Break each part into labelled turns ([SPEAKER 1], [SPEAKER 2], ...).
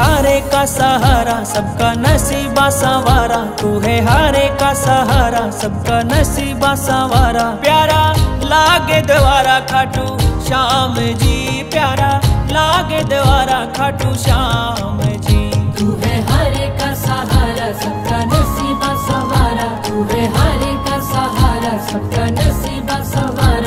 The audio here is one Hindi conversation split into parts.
[SPEAKER 1] हारे का सहारा, सबका नसीबा सवारा। तू है हारे का सहारा, सबका नसीबा सवारा। प्यारा, लागे द्वारा खाटू, श्याम जी। प्यारा, लागे द्वारा खाटू, श्याम जी।
[SPEAKER 2] तू है हारे का सहारा, सबका नसीबा सवारा। तू है हारे का सहारा, सबका नसीबा सवारा।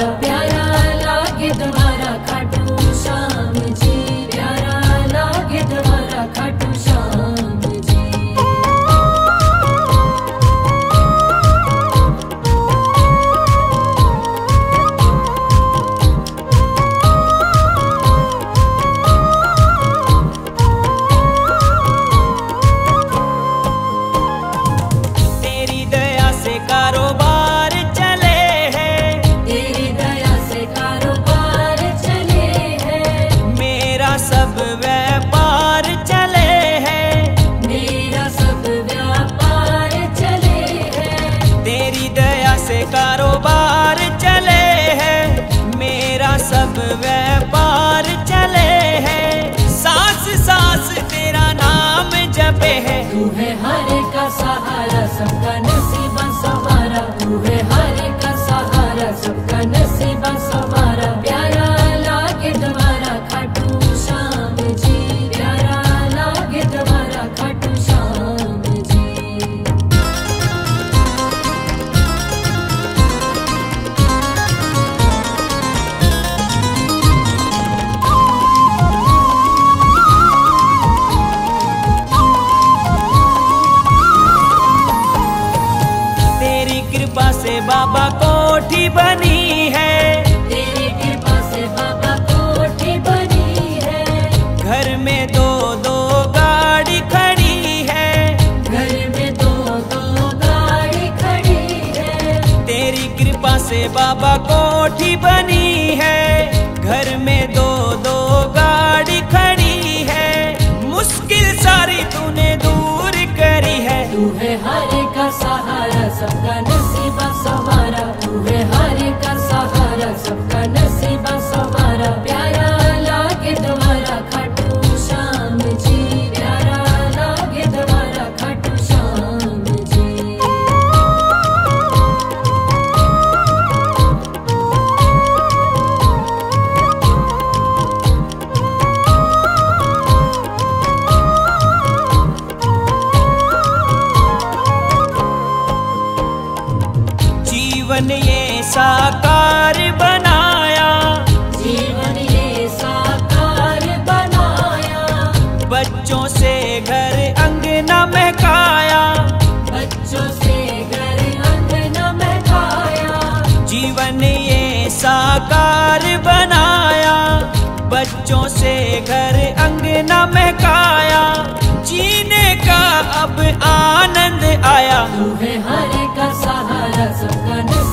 [SPEAKER 1] से बाबा कोठी बनी है। घर में दो दो गाड़ी खड़ी है। मुश्किल सारी तूने दूर करी है।
[SPEAKER 2] तू है हर का सहारा, सबका
[SPEAKER 1] आया।
[SPEAKER 2] तुम्हें हर का सहारा सबका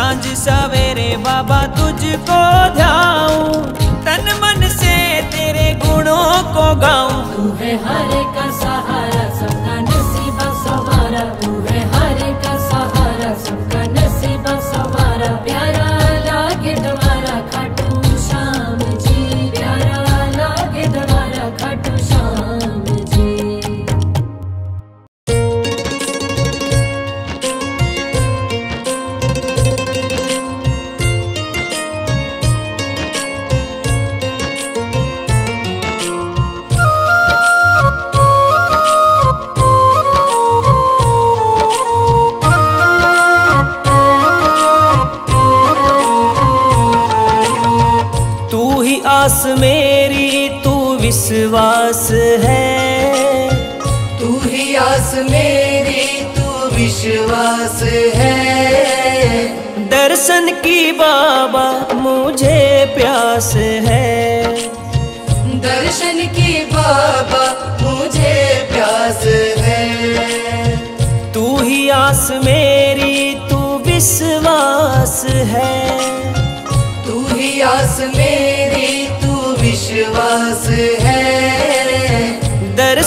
[SPEAKER 1] साँझ सवेरे बाबा तुझको ध्याऊं, तन मन से तेरे गुणों को गाऊं।
[SPEAKER 2] तू है हर
[SPEAKER 1] एक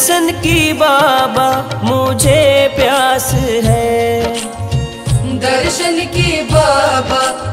[SPEAKER 3] दर्शन की बाबा मुझे प्यास है।
[SPEAKER 1] दर्शन की बाबा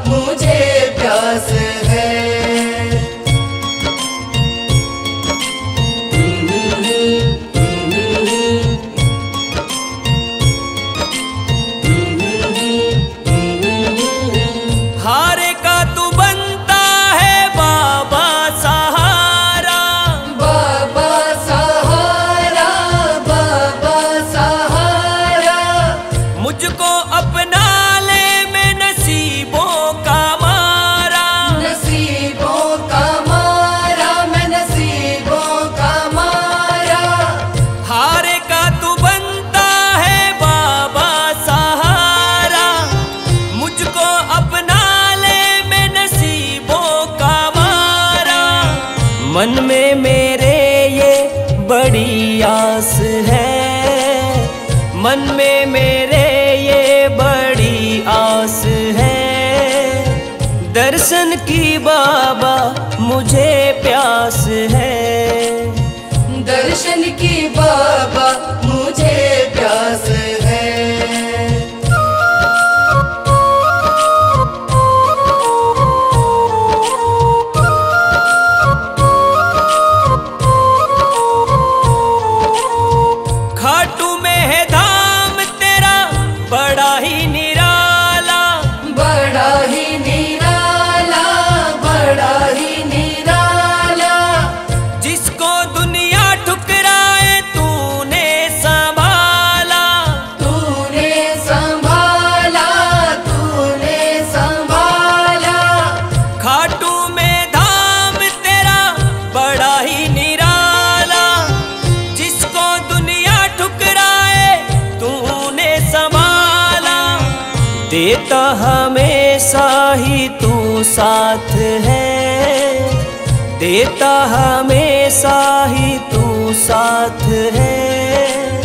[SPEAKER 3] देता हमेशा ही तू साथ है।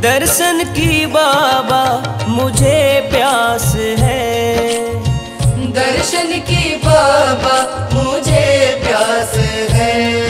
[SPEAKER 3] दर्शन की बाबा मुझे प्यास है।
[SPEAKER 1] दर्शन की बाबा मुझे प्यास है।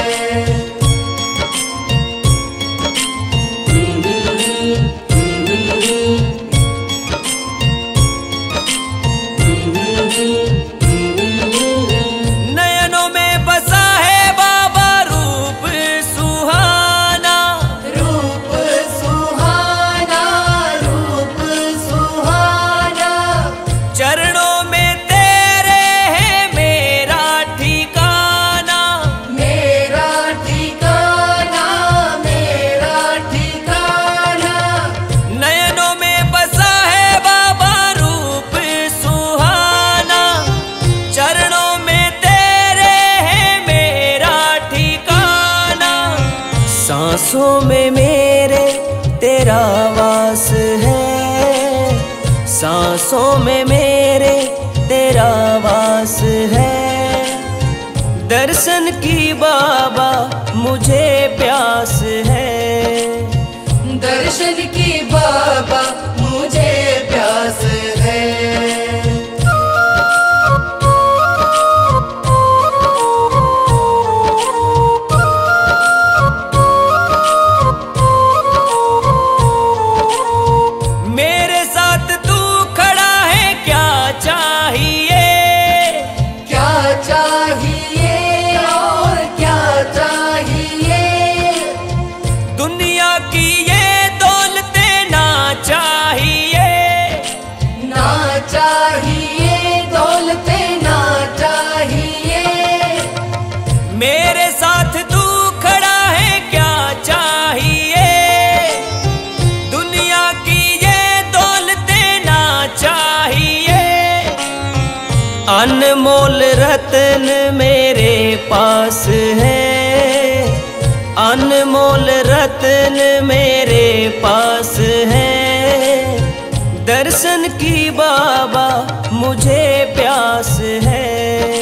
[SPEAKER 1] पास है। दर्शन की बाबा मुझे प्यास है।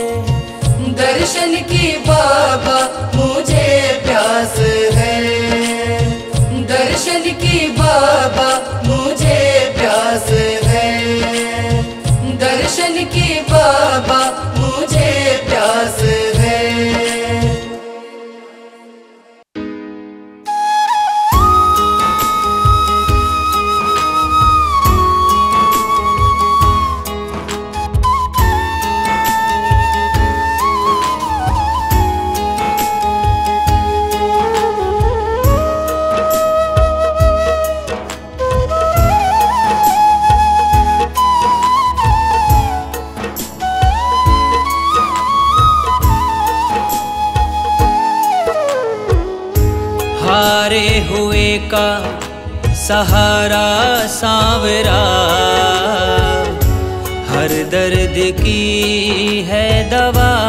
[SPEAKER 3] दर्शन की बाबा मुझे प्यास है। दर्शन की बाबा मुझे प्यास है। दर्शन की बाबा मुझे प्यास
[SPEAKER 1] सहारा सांवरा। हर दर्द की है दवा।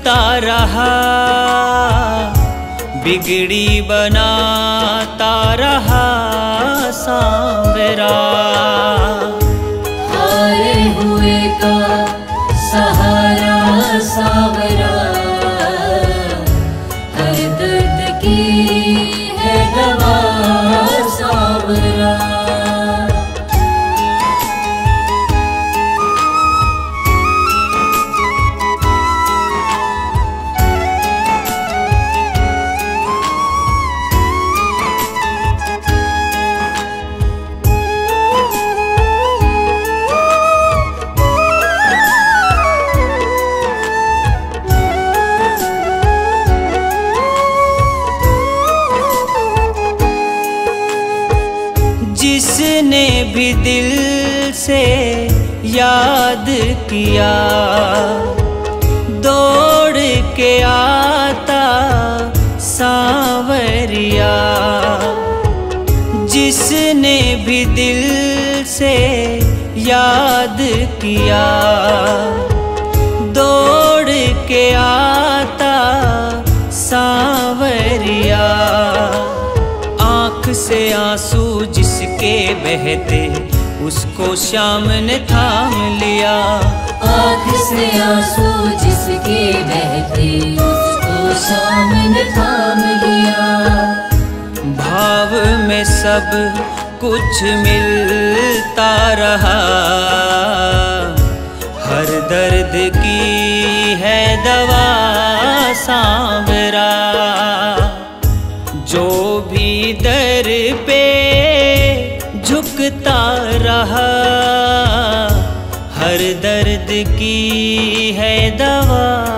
[SPEAKER 1] झुकता रहा बिगड़ी बनाता रहा सांवरा।
[SPEAKER 2] हारे हुए का सहारा सावरा
[SPEAKER 1] किया, दौड़ के आता सांवरिया, जिसने भी दिल से याद किया, दौड़ के आता सांवरिया, आँख से आँसू जिसके बहते उसको श्याम ने थाम लिया।
[SPEAKER 2] आँख से आँसू जिसके बहते उसको शाम ने थाम लिया।
[SPEAKER 1] भाव में सब कुछ मिलता रहा। हर दर्द की है दवा सांवरा। हर दर्द की है दवा।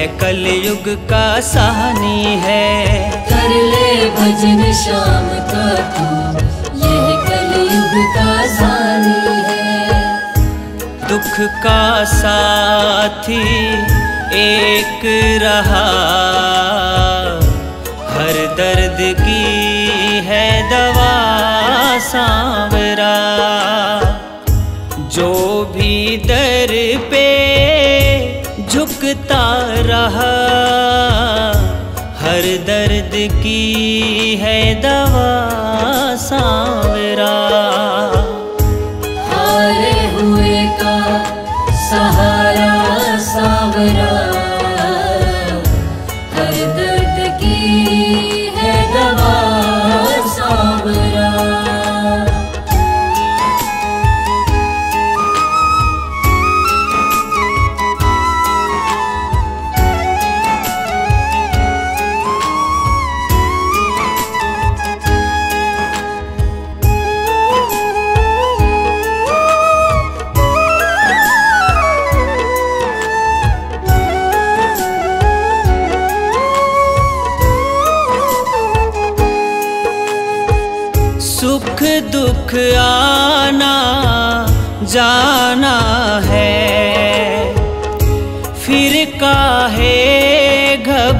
[SPEAKER 2] है
[SPEAKER 1] कलयुग का सहनी है। कर ले भजन शाम का तू यह कलयुग का सहनी है। दुख का साथी एक रहा। हर दर्द की है दवा सांवरा। झुकता रहा हर दर्द की है दवा सांवरा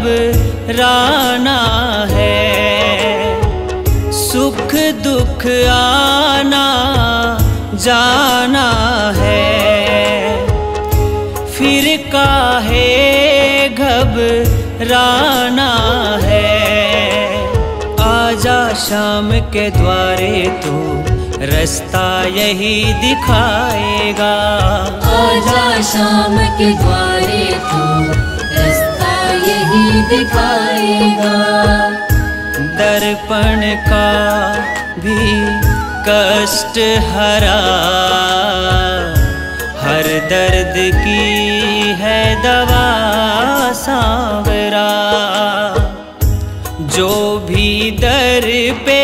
[SPEAKER 1] घबराना है। सुख दुख आना जाना है। फिर काहे घबराना है। आजा शाम के द्वारे तू रास्ता यही दिखाएगा।
[SPEAKER 2] आजा शाम के द्वारे तू दिखाएगा।
[SPEAKER 1] दर्पण का भी कष्ट हरा। हर दर्द की है दवा सांवरा। जो भी दर पे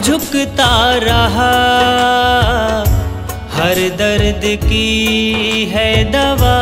[SPEAKER 1] झुकता रहा, हर दर्द की है दवा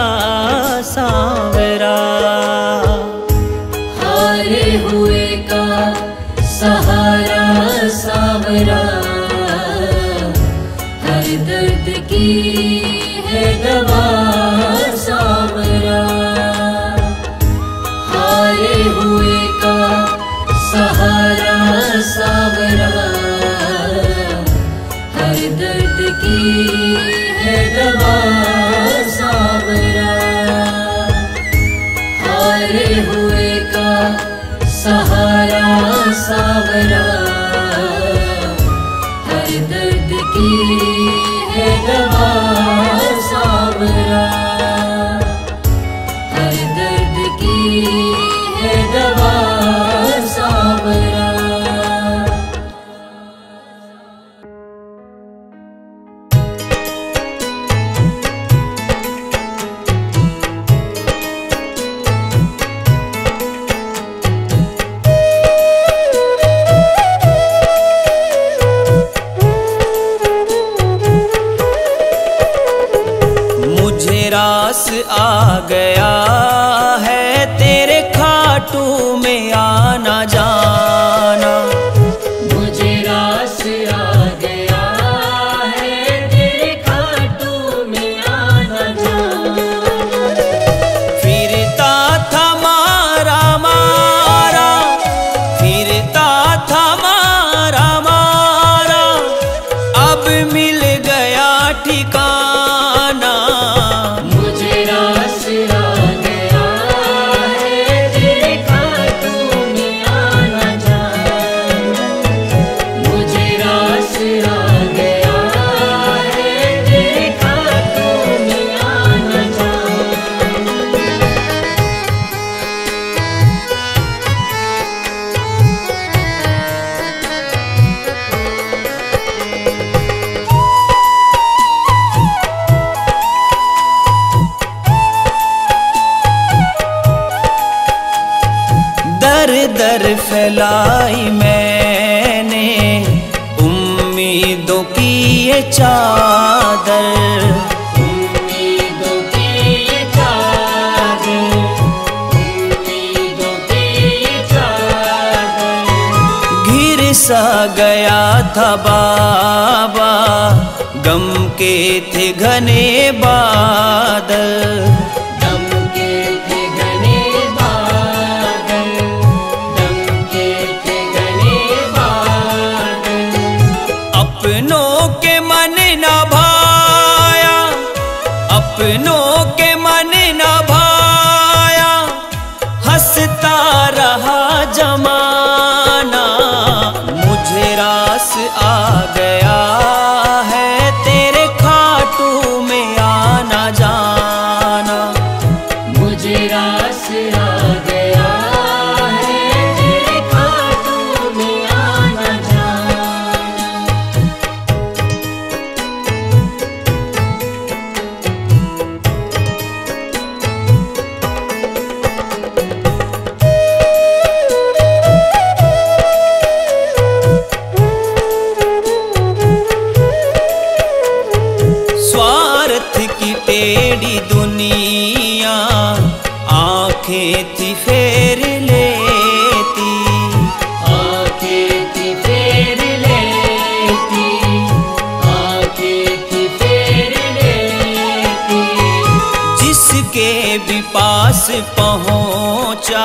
[SPEAKER 1] पहुँचा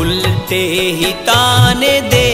[SPEAKER 1] उल्टे ही ताने दे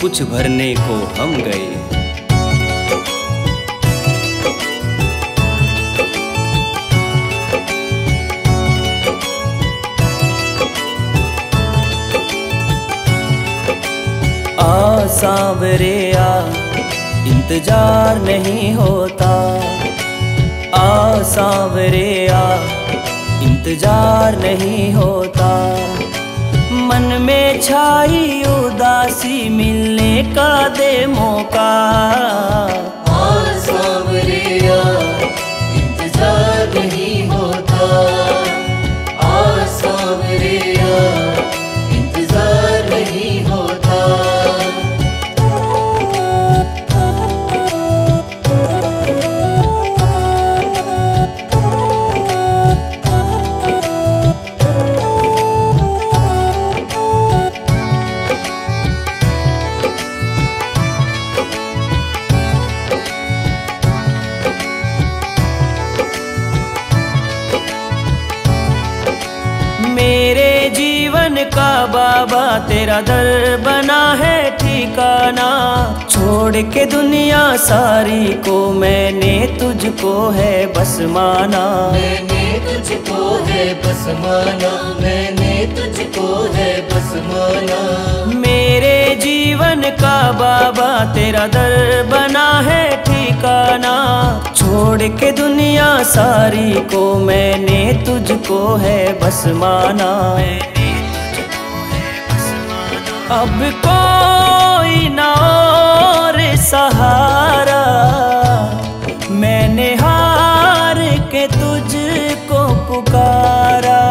[SPEAKER 1] कुछ भरने को हम गए। आ सांवरे आ, इंतज़ार नहीं होता। आ सांवरे आ, इंतज़ार नहीं होता। मन में छाई उदासी मिलने का दे मौका। बाबा तेरा दर बना है ठिकाना। छोड़ के दुनिया सारी को मैंने तुझको है बस माना।
[SPEAKER 3] मैंने तुझको है बस माना। मैंने तुझको है बस माना।
[SPEAKER 1] मेरे जीवन का बाबा तेरा दर बना है ठिकाना। छोड़ के दुनिया सारी को मैंने तुझको है बस माना। अब कोई ना और सहारा। मैंने हार के तुझको पुकारा।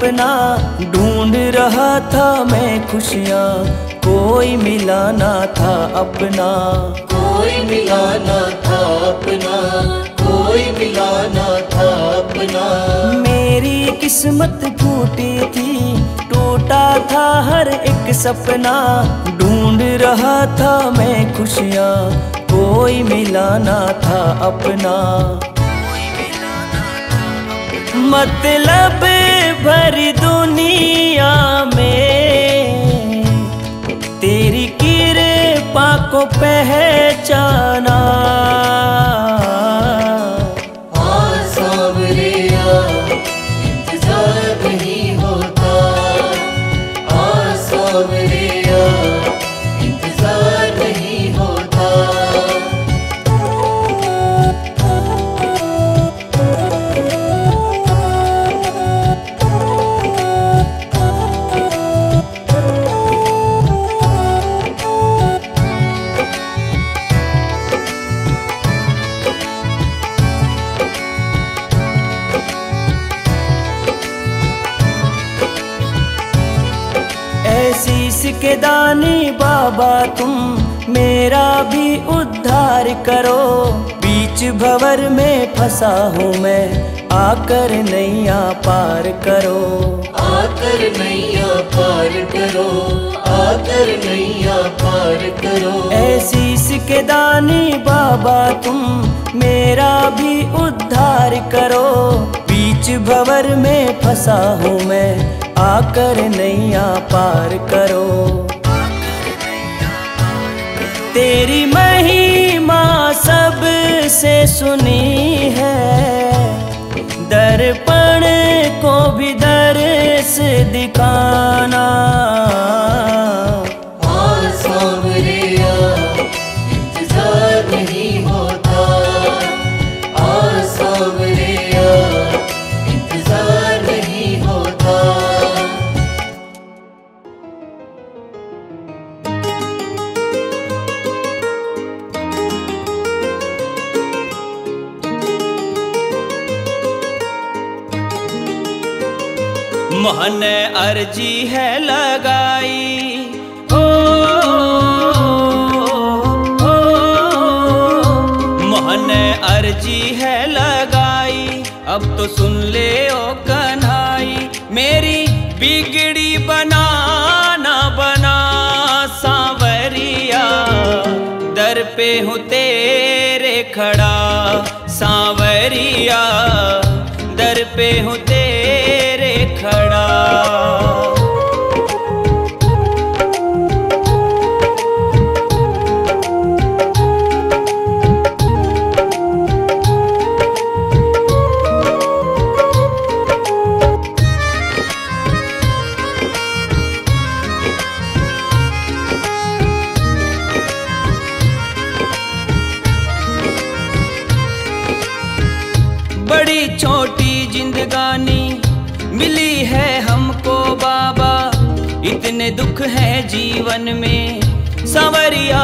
[SPEAKER 1] सपना ढूंढ रहा था मैं खुशियाँ। कोई मिला ना था अपना।
[SPEAKER 3] कोई मिलाना था अपना। कोई मिलाना था अपना।
[SPEAKER 1] मेरी किस्मत टूटी थी टूटा था हर एक सपना। ढूंढ रहा था मैं खुशियाँ। कोई मिलाना था अपना। मतलब भरी दुनिया में। तेरी किरपा को पहचाना। दानी बाबा तुम मेरा भी उद्धार करो। बीच भवर में फंसा हूँ मैं आकर नैया पार करो।
[SPEAKER 3] आकर नैया पार करो आकर नैया पार करो।
[SPEAKER 1] ऐसी सिके दानी बाबा तुम मेरा भी उद्धार करो। बीच भवर में फंसा हूँ मैं आकर नैया पार करो। से सुनी है। दर्पण को भी दर्श दिखाना अर्जी है लगाई। ओ, ओ, ओ, मोहन अर्जी है लगाई। अब तो सुन ले ओ कन्हाई मेरी बिगड़ी बनाना बना सांवरिया। दर पे हूँ तेरे खड़ा सांवरिया। दर पे हूँ दुख है जीवन में संवरिया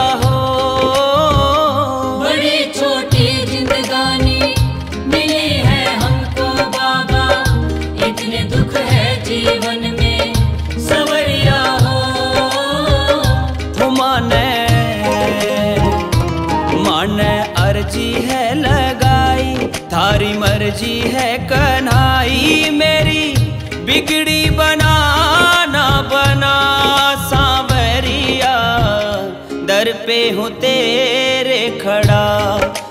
[SPEAKER 1] पे हूँ तेरे खड़ा।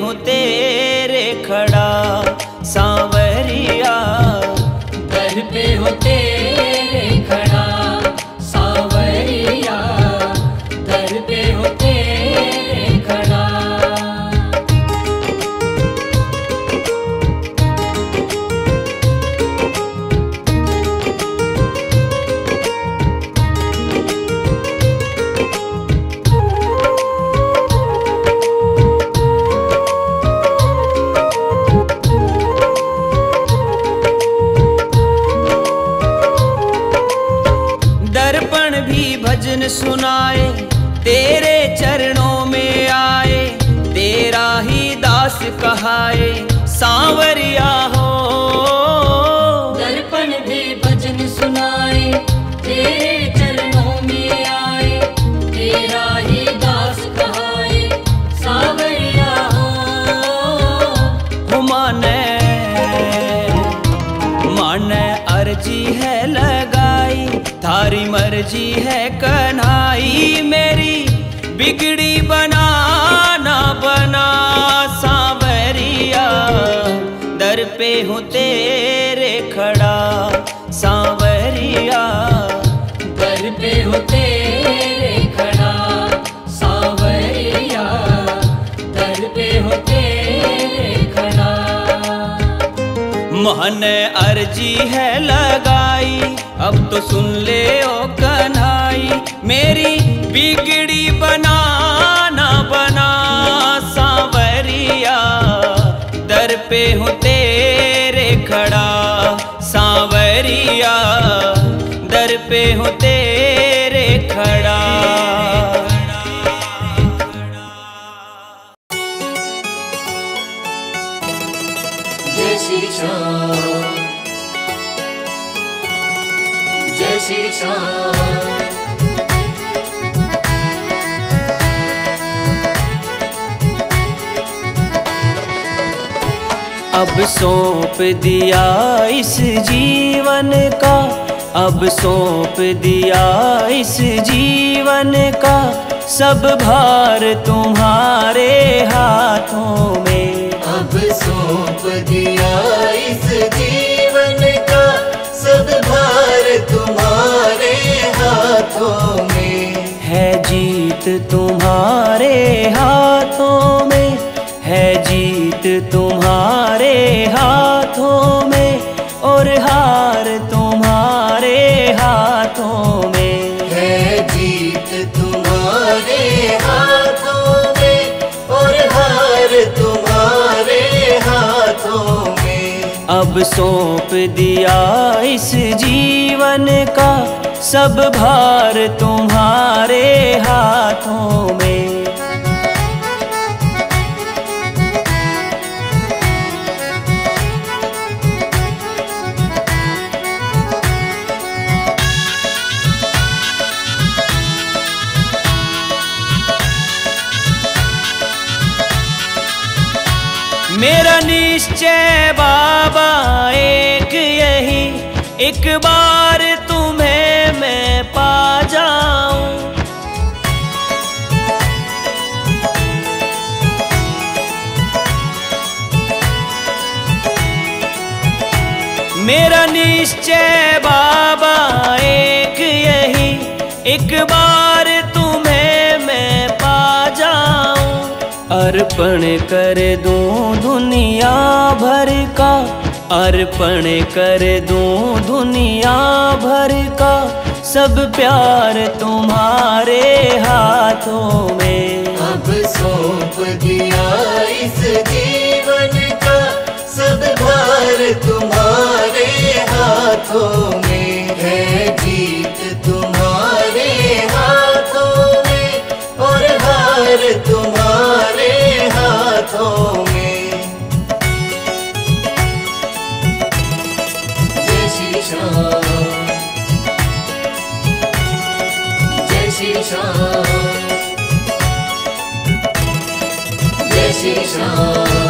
[SPEAKER 1] होते मर्ज़ी है कनाई मेरी, बिगड़ी बना, ना बना सांवरिया। दर पे हूँ तेरे खड़ा सांवरिया।
[SPEAKER 2] दर पे हूँ तेरे
[SPEAKER 1] तुम्हने अर्जी है लगाई। अब तो सुन ले ओ कनाई मेरी बिगड़ी बना ना बना सांवरिया। दर पे हूँ तेरे खड़ा सांवरिया। दर पे हूँ तेरे खड़ा अब सौंप दिया इस जीवन का, अब सौंप दिया इस जीवन का, सब भार तुम्हारे हाथों में।
[SPEAKER 3] अब सौंप दिया इस
[SPEAKER 1] जीत तुम्हारे हाथों में है जीत तुम्हारे हाथों में और हार तुम्हारे हाथों में।
[SPEAKER 3] है जीत तुम्हारे हाथों में और हार तुम्हारे हाथों में।
[SPEAKER 1] अब सौंप दिया इस जीवन का सब भार तुम्हारे हाथों में। मेरा निश्चय बाबा एक यही एक बार निश्चय बाबा, एक यही, एक बार तुम्हें मैं पा जाऊँ। अर्पण कर दूँ दुनिया भर का, अर्पण कर दूँ दुनिया भर का, सब प्यार तुम्हारे हाथों में।
[SPEAKER 3] अब सौंप दिया इस जीवन का, सब भार तुम्हारे है तुम्हारे हाथों में और हार तुम्हारे हाथों में। जय श्री श्याम। जय श्री श्याम।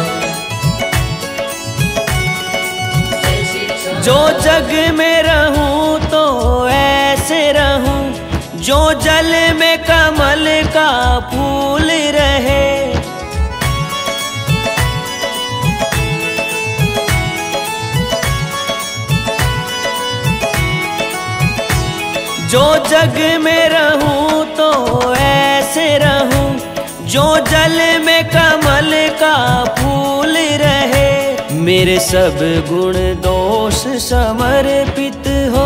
[SPEAKER 1] जो जग में रहूँ तो ऐसे रहूँ, जो जल में कमल का फूल रहे। जो जग में रहूँ तो ऐसे रहूँ, जो जल में कमल का फूल रहे। मेरे सब गुण दोष समर्पित हो।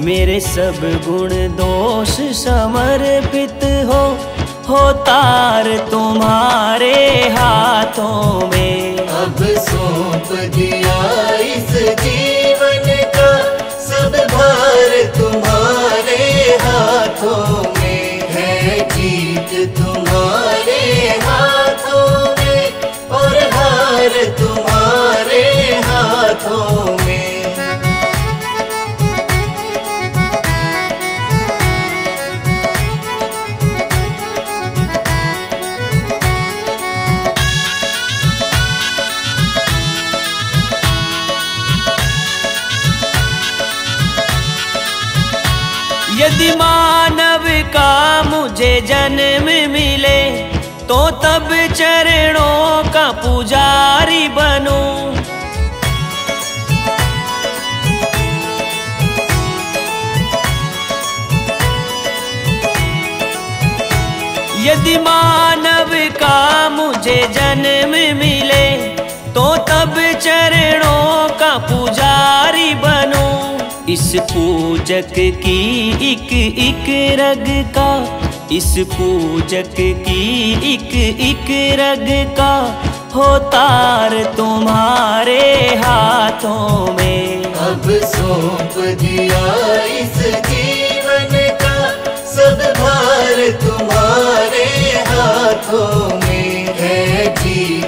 [SPEAKER 1] मेरे सब गुण दोष समर्पित हो। हो तार तुम्हारे हाथों में।
[SPEAKER 3] अब सौंप दिया इस जीवन का, सब भार तुम्हारे हाथों में। है जीत तुम्हारे में।
[SPEAKER 1] यदि मानव का मुझे जन्म मिले तो तब चरणों का पुजारी बनूं। यदि मानव का मुझे जन्म मिले तो तब चरणों का पुजारी बनूं। इस पूजक की एक एक रग का, इस पूजक की एक एक रग का, हो तार तुम्हारे हाथों में।
[SPEAKER 3] अब सौंप दिया इस हाथों में है जीत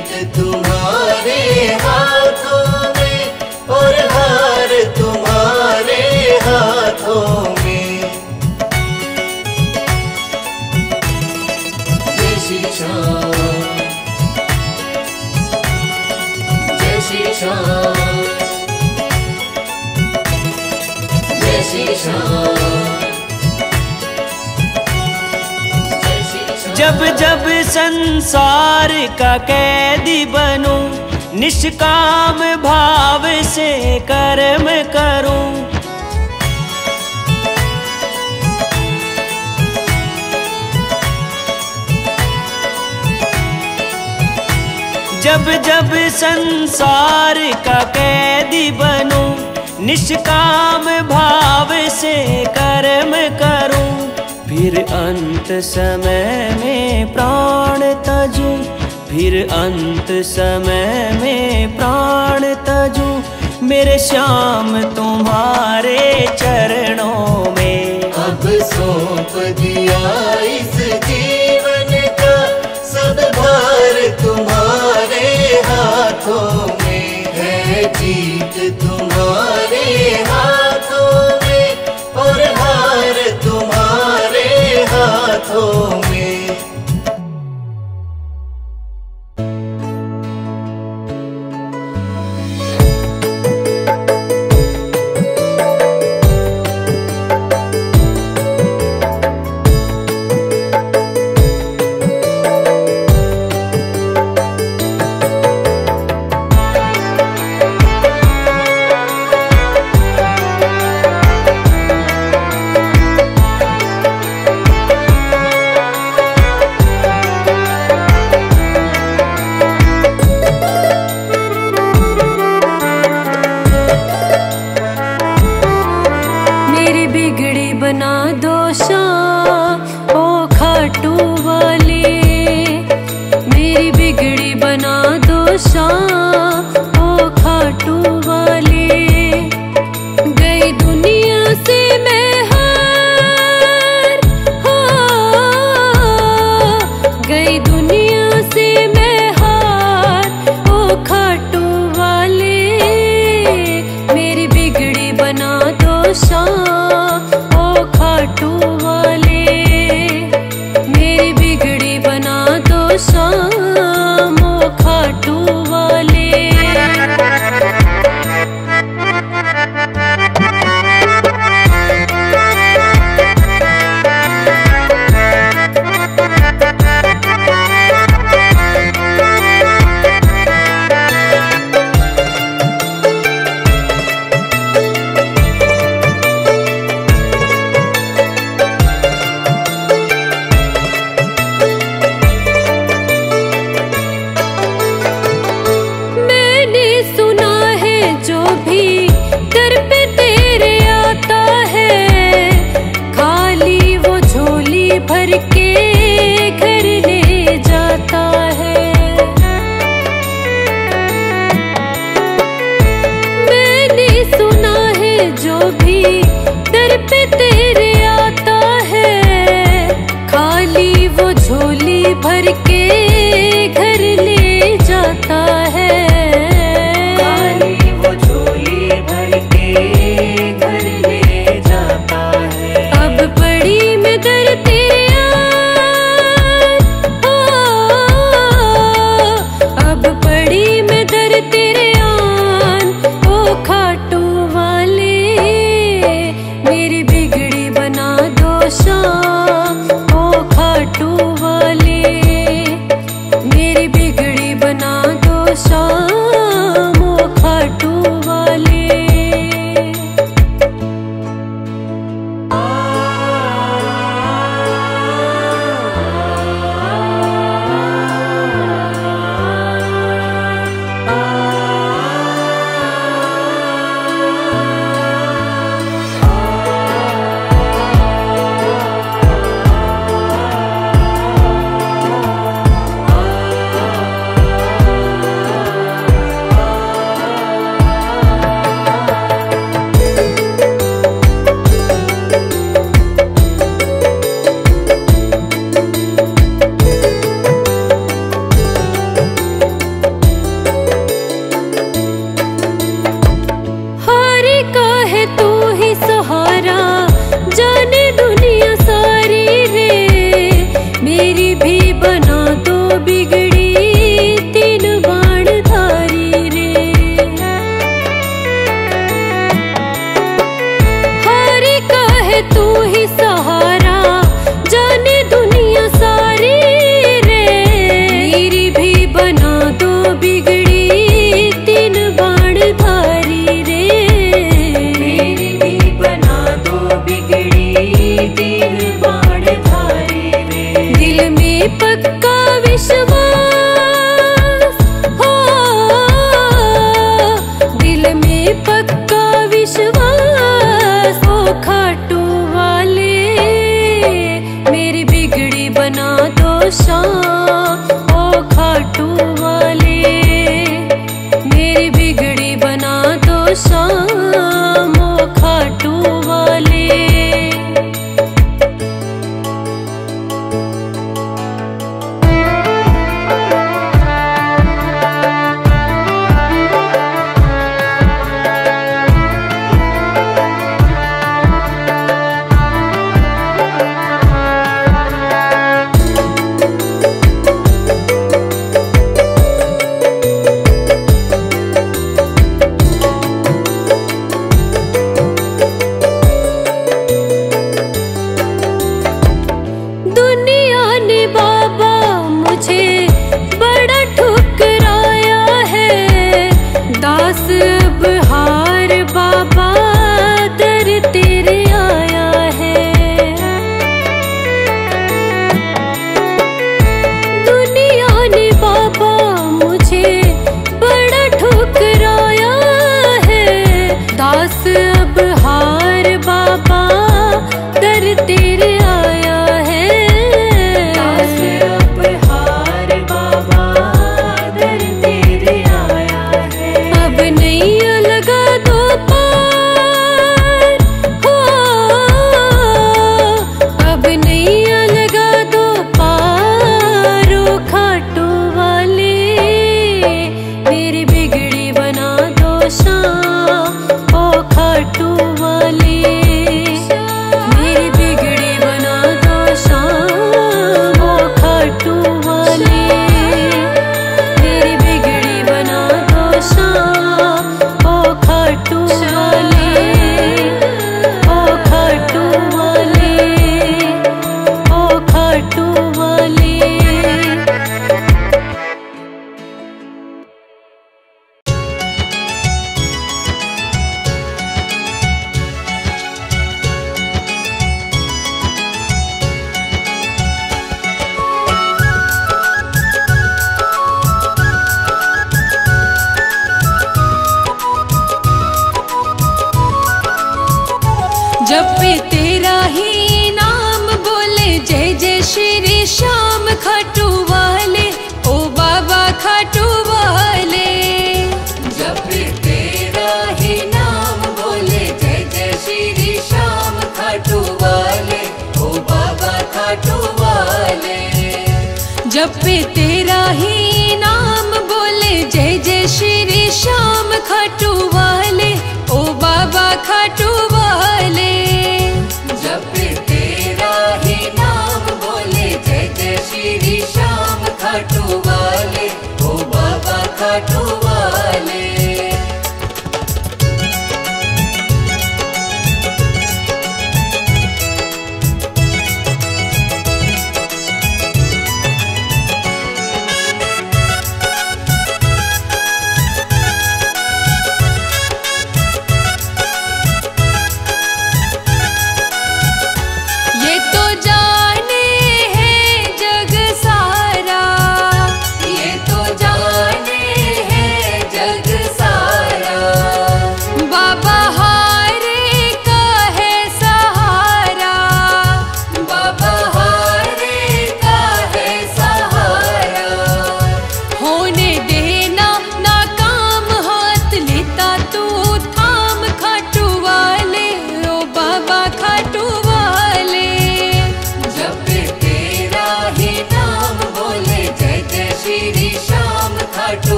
[SPEAKER 1] संसार का कैदी बनूं, निष्काम भाव से कर्म करूँ। जब जब संसार का कैदी बनूं, निष्काम भाव से कर्म करूँ। फिर अंत समय में प्राण तजूं, फिर अंत समय में प्राण तजूं, मेरे श्याम तुम्हारे चरणों में।
[SPEAKER 4] अब सौंप दिया इस जीवन का, सब भार तुम्हारे हाथों में। है जीत तुम्हारे हाथों हाथों